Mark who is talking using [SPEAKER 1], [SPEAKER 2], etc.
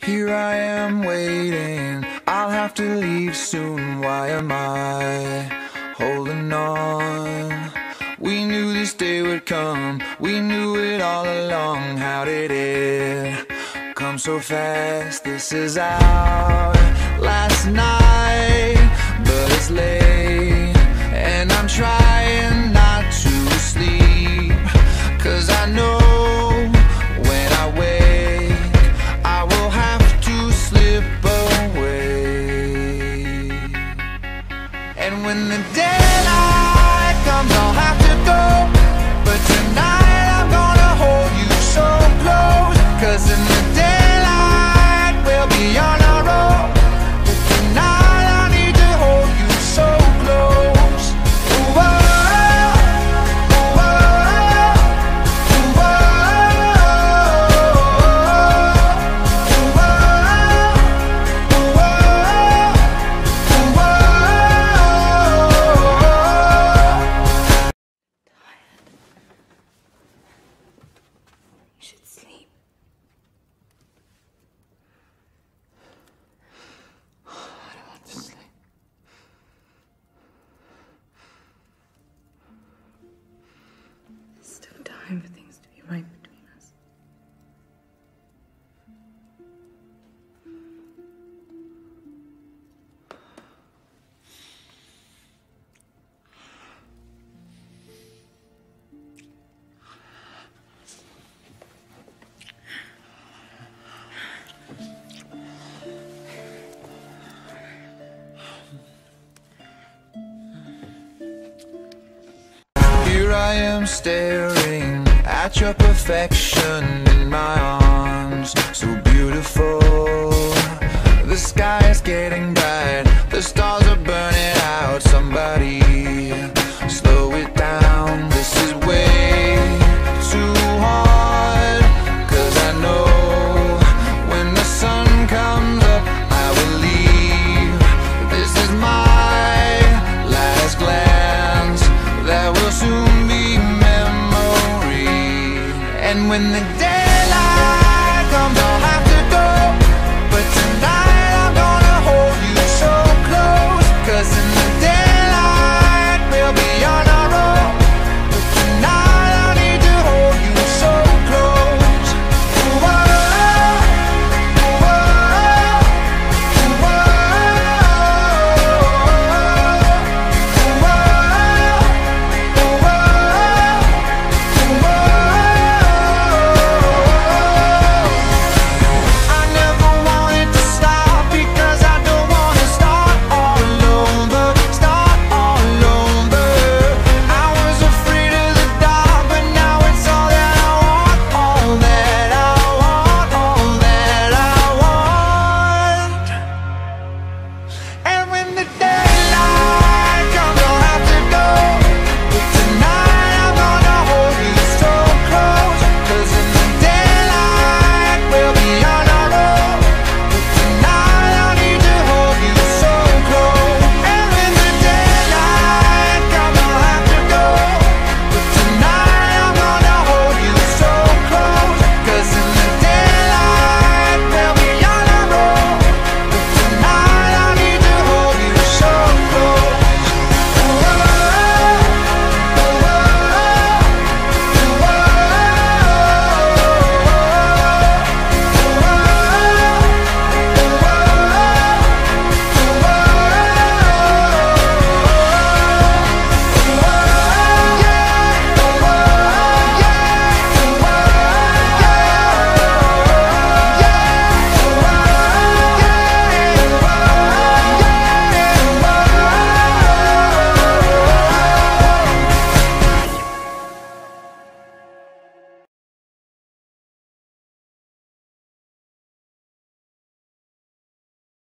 [SPEAKER 1] Here I am waiting, I'll have to leave soon. Why am I holding on? We knew this day would come, we knew it all along. How did it come so fast? This is our last night, but it's late, when the daylight comes, I'll have to go.
[SPEAKER 2] Time for things to be right between us.
[SPEAKER 1] Here I am staring at your perfection in my arms. So beautiful. The sky is getting when the day